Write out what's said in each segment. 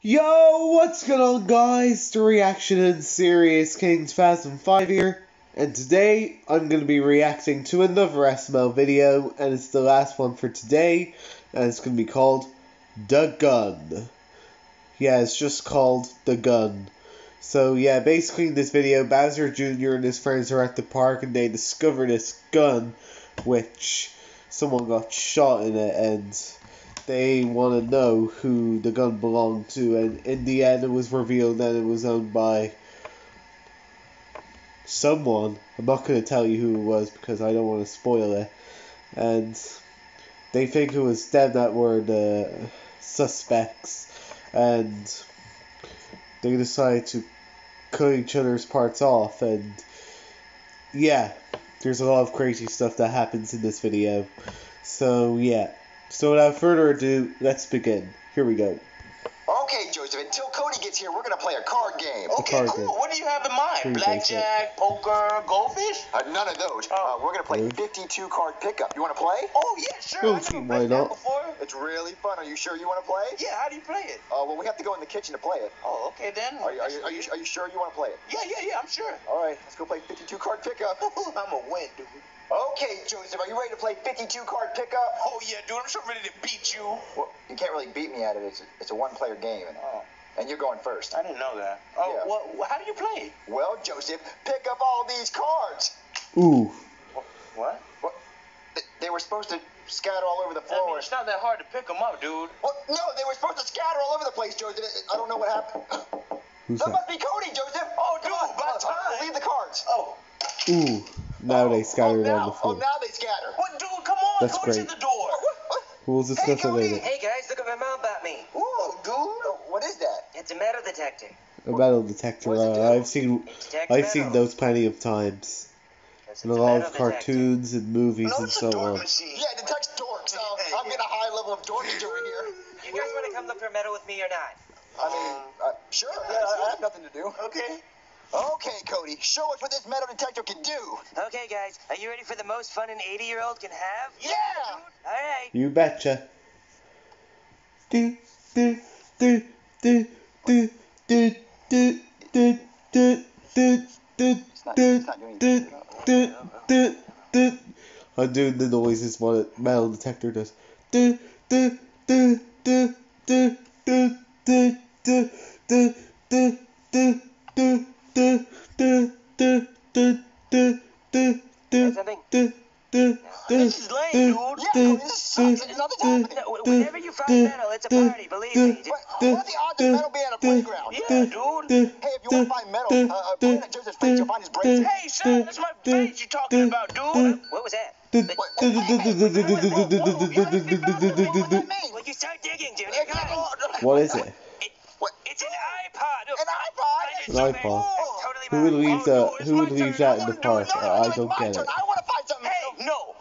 Yo, what's going on guys? The Reaction and Serious King 2005 here, and today I'm going to be reacting to another SML video, and it's the last one for today, and it's going to be called The Gun. Yeah, it's just called The Gun. So yeah, basically in this video, Bowser Jr. and his friends are at the park and they discover this gun, which someone got shot in it, and they want to know who the gun belonged to, and in the end, it was revealed that it was owned by someone. I'm not going to tell you who it was because I don't want to spoil it. And they think it was them that were the suspects, and they decide to cut each other's parts off, and yeah, there's a lot of crazy stuff that happens in this video. So yeah. So without further ado, let's begin. Here we go. Okay, Joseph, until Cody gets here, we're going to play a card game. Okay, card cool. game. What do you have in mind? Three Blackjack, poker, goldfish? Uh, none of those. Oh. Uh, we're going to play Okay. 52 card pickup. You want to play? Oh, yeah, sure. I've gee, never why played not? that before. It's really fun. Are you sure you want to play? Yeah, how do you play it? Uh, well, we have to go in the kitchen to play it. Oh, okay then. Are you, are you, are you, are you sure you want to play it? Yeah, yeah, yeah, I'm sure. All right, let's go play 52 card pickup. I'm a win, dude. Okay, Joseph, are you ready to play 52 card pickup? Oh, yeah, dude, I'm so ready to beat you. Well, you can't really beat me at it. It's a, it's a one player game, and, Oh, and you're going first. I didn't know that. Oh, Yeah. well, well, how do you play? Well, Joseph, pick up all these cards. Ooh. What? Well, th- they were supposed to scatter all over the I floor. mean, it's not that hard to pick them up, dude. Well, no, they were supposed to scatter all over the place, Joseph. I don't know what happened. Who's That that? must be Cody, Joseph. Oh, Come dude, on, about uh, uh, time. Leave the cards. Oh, Ooh. Now they Oh, scattered oh, on the floor. Oh, now they scatter. what, dude? Come on, That's Cody's great. in the door. What? What? We'll discuss it Cody. later. Hey guys, look what my mom bought me. Whoa, dude. Oh, what is that? It's a metal detector. A metal detector. What does it do? Uh, I've seen. It I've metal. seen those plenty of times Yes, in a it's lot metal of detector. cartoons and movies No, and it's a so on. machine. Yeah, it detects dorks. Uh, I'm getting a high level of dorkage over here. You guys want to come look for metal with me or not? I mean, uh, sure. Yeah, I, I have nothing to do. Okay. Okay, Cody, show us what this metal detector can do. Okay, guys, are you ready for the most fun an 80 year old can have? Yeah. All right. You betcha. Do do do do do do do do do do do do it's not doing do do do do. I'm doing the noises what a metal detector does. Do do do do do do do do do do do do do do do do do do do Something? do do do This is lame, dude. Yeah, this sucks. do Nothing's do whenever you find metal, it's a party, believe me. What, what the odds of metal being at a playground? Yeah, dude. Hey, if you want to find metal, uh, uh, point at Joseph's face, you'll find his brains. Hey, son, that's my face you talking about, dude. What was that? What, you. What does that mean? Well, you start digging, Junior. Hey, Come on. hey, What is it? What? It's an iPod. An iPod? An iPod. Totally Who would mine. leave that? Who would leave that in the park? No, no, I it's don't my get turn. it. I want to find something. Hey, no,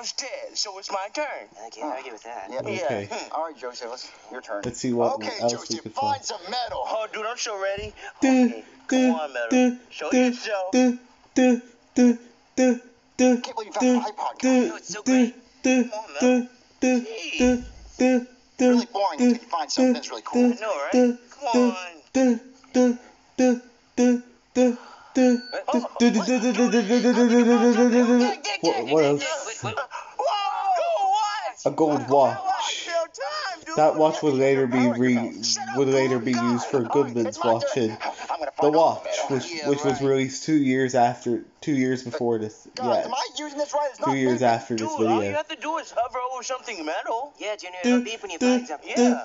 my mom's dead, so it's my turn. I can't argue with that. Yeah. Okay. All right, Joseph, let's, your turn. Let's see what okay, else Joseph, we Joseph, can find find. some metal. Oh, dude, I'm so ready. Do, Okay, do, come on, metal. do, Show do, yourself. do, do, do, do, do, Can't believe you found an iPod. do, No, it's so do, do, Come on, do, do, do, do, do, Really boring until you find something that's really cool. I know, right? Come on. What, what else? A gold watch. That watch would later be re- would later be used for Goodman's watch in the watch, which which was released two years after two years before this. Yeah, two years after this video. All you have to do is hover over something metal. Yeah, Junior, it'll beep when you find something. Yeah.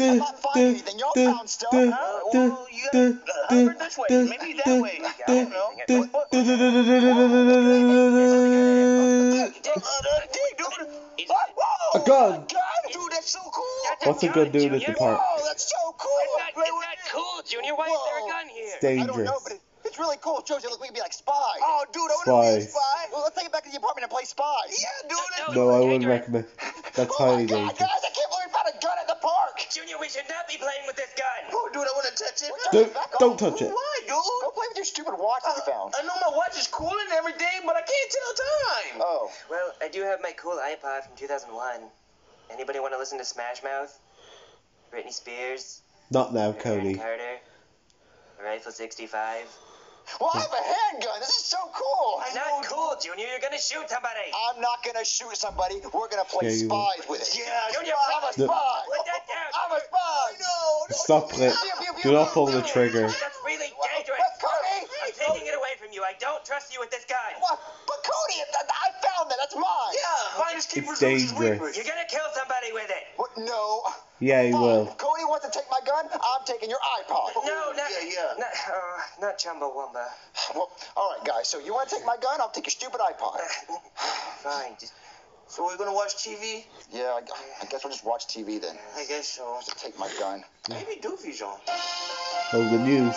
I'm not finding anything. Y'all found. Well, you hover this way. Maybe that way. I don't know. A gun. God, dude, that's so cool. That's What's a good dude doing at the park? Oh, that's so cool. It's not, Play it's not cool, Junior. Why is there a gun here? It's I don't know, dangerous. but it, it's really cool. Josie, look, we can be like spies. Oh, dude, I want to be a spy. Well, let's take it back to the apartment and play spies. Yeah, dude. No, that's- No, I wouldn't recommend. That's Oh my highly God, dangerous. guys, I can't believe we found a gun at the park. Junior, we should not be playing with this gun. Oh, dude, I want to touch it. Don't, don't oh, touch it. Why, dude? Go play with your stupid watch that you uh, found. I know my watch is cool and everything, but I can't tell time. Oh, Well, I do have my cool iPod from 2001. Anybody want to listen to Smash Mouth? Britney Spears, Not now, Aaron Cody. Carter, Eiffel 65. Well, I have a handgun. This is so cool. I'm Not cool, Junior. You're gonna shoot somebody. I'm not gonna shoot somebody. We're gonna play Yeah, you will. spies with it. Yeah, Junior, I'm a The- spy. Put that down. I'm a spy. No, Stop it. Do not pull the trigger. It's dangerous. You're gonna kill somebody with it. What? No. Yeah, he Fine. will. If Cody wants to take my gun, I'm taking your iPod. No, not, Yeah, yeah. not, uh, not Chumbawamba. Well, all right, guys. So you want to take my gun? I'll take your stupid iPod. Fine, just So we're gonna watch TV? Yeah, I, I guess we'll just watch TV then. I guess so. Just take my gun. Maybe Doofy's on. Oh, the news.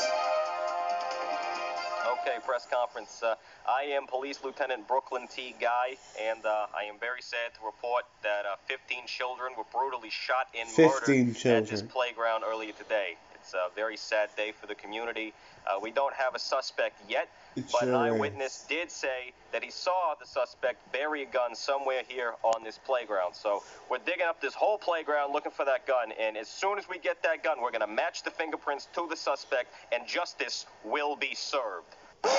Press conference. Uh, I am Police Lieutenant Brooklyn T. Guy, and uh, I am very sad to report that uh, 15 children were brutally shot and 15 murdered at this playground earlier today. It's a very sad day for the community. Uh, we don't have a suspect yet, It but an sure is. eyewitness did say that he saw the suspect bury a gun somewhere here on this playground. So we're digging up this whole playground looking for that gun, and as soon as we get that gun, we're going to match the fingerprints to the suspect, and justice will be served. G-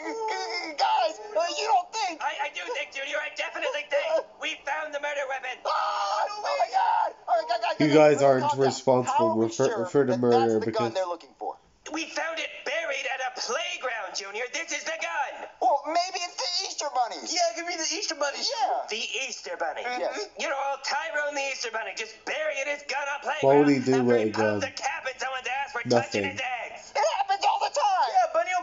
g- guys, uh, you don't think? I, I do think, Junior. I definitely think we found the murder weapon. Oh, oh my God! All right, guys, guys, You guys, guys aren't responsible How for- sure for the that murder that's the because- gun they're looking for. We found it buried at a playground, Junior. This is the gun. Well, maybe it's the Easter bunnies. Yeah, it could be the Easter bunnies. Yeah. The Easter Bunny. Yes. You know, old Tyrone the Easter Bunny just bury burying his gun on playground. What would he do with he a gun? the cap in someone's ass for Nothing. touching his eggs. It happens all the time. Yeah, bunny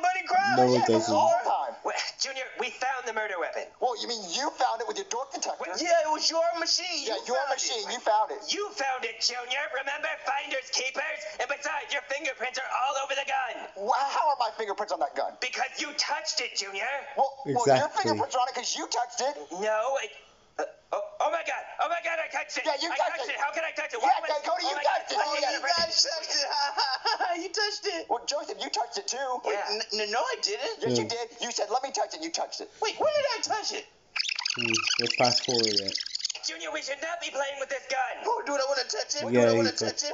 on bunny. No, it yeah, doesn't. all time. Well, Junior, we found the murder weapon. Well, you mean you found it with your dork detector? Yeah, it was your machine. Yeah, You your machine. It. You found it. You found it, Junior. Remember, finders keepers. And besides, your fingerprints are all over the gun Wow, how are my fingerprints on that gun? because you touched it, Junior. Well, well your fingerprints are on it because you touched it. No, it. My God! I touched it! Yeah, you touched touched it. it. How can I touch it? Yeah, Why yeah, Cody, oh you my touched God. it. Oh, yeah, yeah. You guys touched it. you touched it. Well, Joseph, you touched it too. Yeah. N- no, I didn't. Yes, you did. You said, "Let me touch it." You touched it. Wait, when did I touch it? Hmm, Let's fast forward it. Junior, we should not be playing with this gun. Oh, dude, I want to touch it. Yeah, dude, I you want to touch it.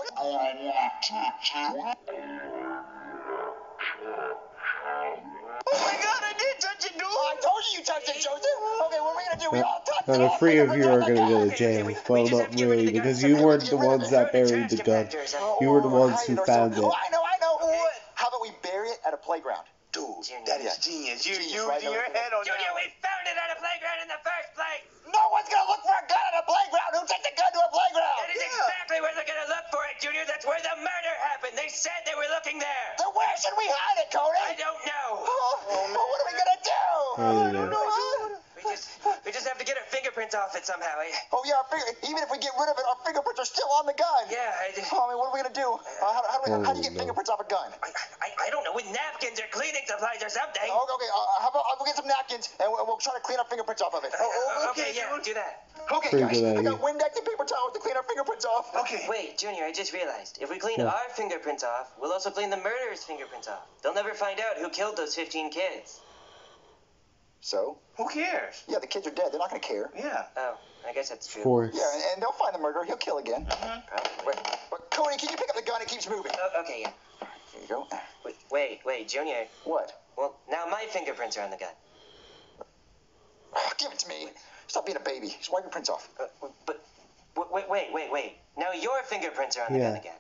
Oh my God, told you you touched it, Joseph. Okay, what are we gonna do? We all touched Now, it. the All three of you are gonna go to jail. we- we Well, not to get rid of really, because you weren't the get rid of ones that buried the gun. Oh, You were the ones who found it. Oh, I know, I know. What? How about we bury it at a playground? Dude, that is genius. You Genius, using right? your head on Junior, we found it at a playground in the first place. No one's gonna look for a gun at a playground. Who takes a gun to a playground? That is Yeah. exactly where they're gonna look for it, Junior. That's where the murder happened. They said they were looking there. Then where should we hide it, Cody? I don't know. Oh, well, what are we gonna do? I don't know. We just, we just have to get our fingerprints off it somehow. I, Oh yeah, our finger, even if we get rid of it, our fingerprints are still on the gun. yeah, I, Oh, I mean, what are we gonna do? Uh, how, how, do we, how do you get Oh, no. fingerprints off a gun? I, I, I don't know. With napkins or cleaning supplies or something. Oh, okay, uh, how about I'll go get some napkins and we'll, we'll try to clean our fingerprints off of it. Oh, oh, okay, okay, yeah, dude. do that. Okay, Pretty guys, I got Windex and paper towels to clean our fingerprints off. Okay. Wait, Junior, I just realized. If we clean Yeah. our fingerprints off, we'll also clean the murderer's fingerprints off. They'll never find out who killed those 15 kids. So? Who cares? Yeah, the kids are dead. They're not gonna care. Yeah. Oh, I guess that's true. Of true. course. Yeah, and, and they'll find the murderer. He'll kill again. Probably. Wait, but Cody, can you pick up the gun? It keeps moving. Oh, okay, yeah. Here you go. Wait, wait, wait, Junior. What? Well, now my fingerprints are on the gun. Oh, give it to me. Stop being a baby. Just wipe your prints off. Uh, but wait, wait, wait, wait, wait. Now your fingerprints are on the gun Yeah. again.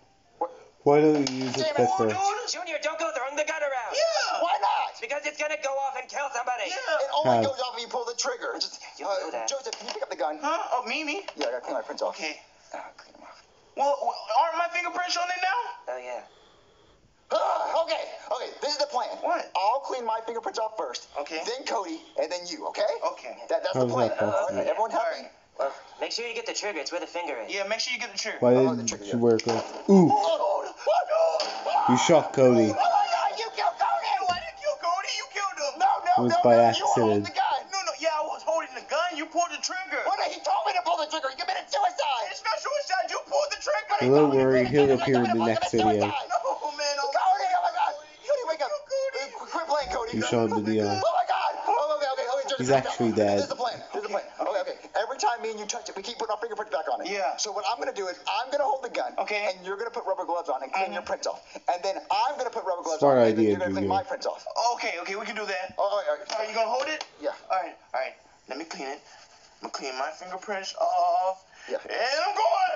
Why don't you use a Damn it, clipper? Junior, don't go throwing the gun around. Yeah. Why not? It's because it's gonna go off and kill somebody. Yeah. It only How? goes off when you pull the trigger. Just, You know uh, that. Joseph, can you pick up the gun? Huh? Oh, Mimi? Yeah, I gotta clean my prints off. Okay. Ah, clean them off. Well, well, aren't my fingerprints on it now? Oh yeah. Ah, okay, okay, this is the plan. What? I'll clean my fingerprints off first. Okay. Then Cody, and then you, okay? Okay. That, that's How's the plan. that possible? Okay, everyone All happy? right. Well, make sure you get the trigger. It's where the finger is. Yeah, make sure you get the trigger. Why Oh, the didn't trigger, you work? Ooh, Oh. Oh, no. You shot Cody. Oh, my God, you killed Cody! Why did you, Cody? You killed him. No, no, It was no, by no, accident. you were holding the gun. No, no. Yeah, I was holding the gun. You pulled the trigger. Well, no, he told me to pull the trigger. He committed suicide. It's not suicide. You pulled the trigger. He Well, don't told me to worry, pull he'll appear in the next committed video. No, man. Oh, Cody, oh my God. Cody, wake up. Cody. Uh, Quit playing, Cody. You showed him the Oh my God. Oh, okay, okay, okay. Just He's calm down. actually This dead. is the plan. This is the plan. Okay, okay. Every time time me and you touch it, we keep putting our fingerprints back on it. Yeah. So what I'm gonna do is I'm gonna hold the gun. Okay. And you're gonna put rubber gloves on and clean your Mhm. prints off. And then I'm gonna put rubber gloves Smart on and then idea, you're gonna clean my prints off. Okay, okay, we can do that. Oh, all right, all Are right. you gonna hold it? Yeah. All right, all right. Let me clean it. I'm gonna clean my fingerprints off. Yeah. And I'm going.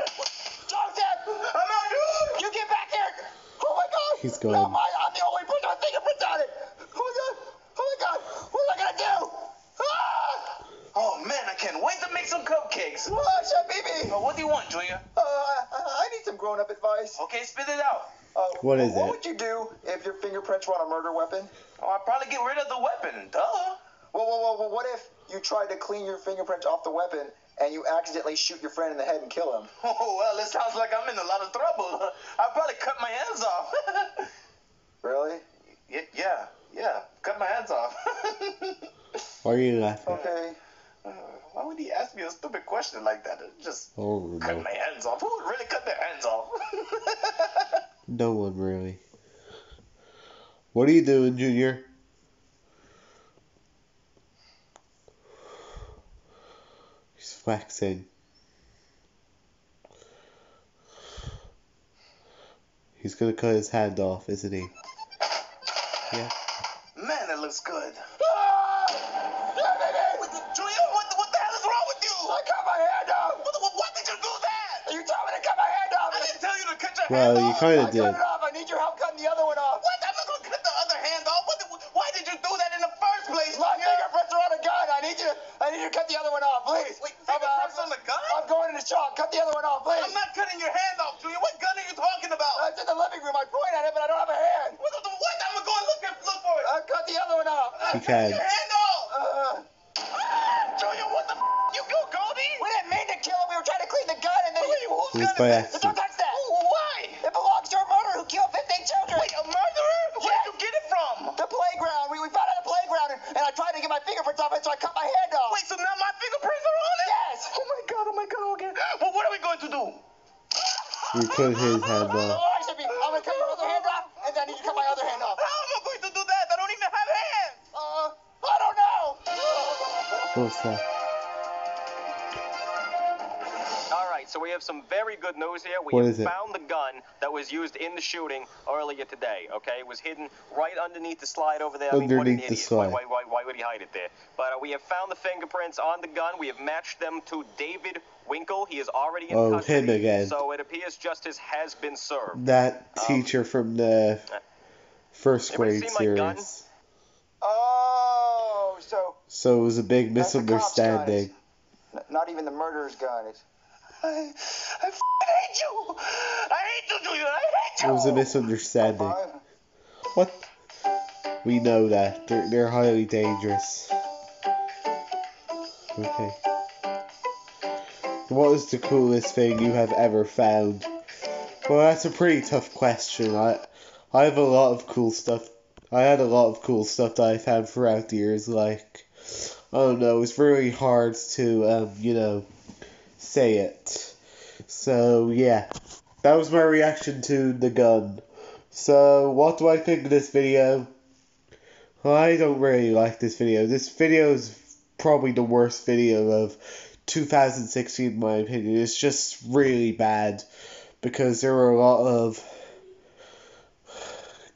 Joseph! I'm out, dude. You get back here! Oh my god! He's No, gone. my, I'm the only person with fingerprints on it! Oh my god! Oh my god! What am I gonna do? Ah! Oh man, I can't wait to make some cupcakes. Oh, Chef Pee Pee! Uh, what do you want, Junior? Uh, I, I need some grown-up advice. Okay, spit it out. Uh, What is What it? would you do if your fingerprints were on a murder weapon? Oh, I'd probably get rid of the weapon. Duh. Well, well, well, well, what if you tried to clean your fingerprints off the weapon and you accidentally shoot your friend in the head and kill him? Oh well, it sounds like I'm in a lot of trouble. I'd probably cut my hands off. Really? yeah, yeah, yeah. Cut my hands off. Why are you laughing? Okay. Why would he ask me a stupid question like that? Just Oh cut no, my hands off. Who would really cut their hands off? no one really. What are you doing, Junior? He's flexing. He's gonna cut his hand off, isn't he? Yeah. Man, that looks good. I cut my hand off! What, what, why did you do that? You told me to cut my hand off! I didn't tell you to cut your Well, hand you off. kind of did. cut it off! I need your help cutting the other one off! What? I'm not gonna cut the other hand off. What, the- why did you do that in the first place? My Junior? fingerprints are on a gun! I need you I need you to cut the other one off, please! Wait, I'm, uh, fingerprints on the gun? I'm going in the shop. Cut the other one off, please! I'm not cutting your hand off, Julia. What gun are you talking about? Uh, it's in the living room. I point at it, but I don't have a hand. What? the- what? I'm gonna go and look, at- look for it. Uh, cut the other one off. He then Wait, It was by accident. Don't touch that. Why? It belongs to a murderer who killed 15 children. Wait, a murderer? Where did you get it from? The playground. We, we found it at the playground, and, and I tried to get my fingerprints off it, so I cut my hand off. Wait, so now my fingerprints are on it? Yes. Oh my god, oh my god, okay. Well, what are we going to do? You cut his hand Oh. I should be. I'm gonna cut your other hand off, and then I need to cut my other hand off. How am I going to do that? I don't even have hands. Uh, I don't know. What's that? So we have some very good news here. We What have is it? found the gun that was used in the shooting earlier today. Okay, it was hidden right underneath the slide over there. I mean, what Underneath the slide. Why, why, why, why would he hide it there? But uh, we have found the fingerprints on the gun. We have matched them to David Winkle. He is already in Oh, custody. him again. So it appears justice has been served. That teacher from the first grade see my gun? series. Oh, so So it was a big That's the cop's misunderstanding. not even the murderer's gun. It's I, I f- hate you. I hate you, I hate It you. was a misunderstanding. What? We know that. They're, they're highly dangerous. Okay. What is the coolest thing you have ever found? Well, that's a pretty tough question. I, I have a lot of cool stuff. I had a lot of cool stuff that I found throughout the years. Like, I don't know. It's really hard to, um, you know, say it. So yeah, that was my reaction to the gun. So, what do I think of this video? Well, I don't really like this video. This video is probably the worst video of 2016 in my opinion. It's just really bad because there were a lot of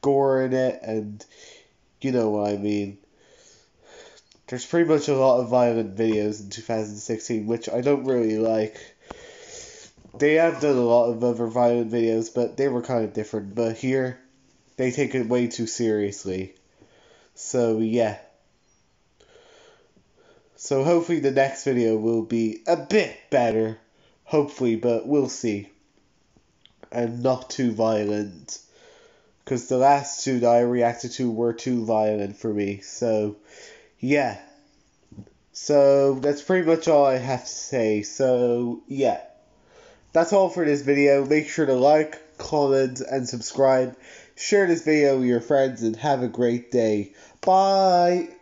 gore in it and you know what I mean. There's pretty much a lot of violent videos in 2016 which I don't really like. They have done a lot of other violent videos, but they were kind of different. But here, they take it way too seriously. So, yeah. So, hopefully, the next video will be a bit better. Hopefully, but we'll see. And not too violent. Because the last two that I reacted to were too violent for me. So, yeah. So, that's pretty much all I have to say. So, yeah. That's all for this video. Make sure to like, comment, and subscribe. Share this video with your friends and have a great day. Bye!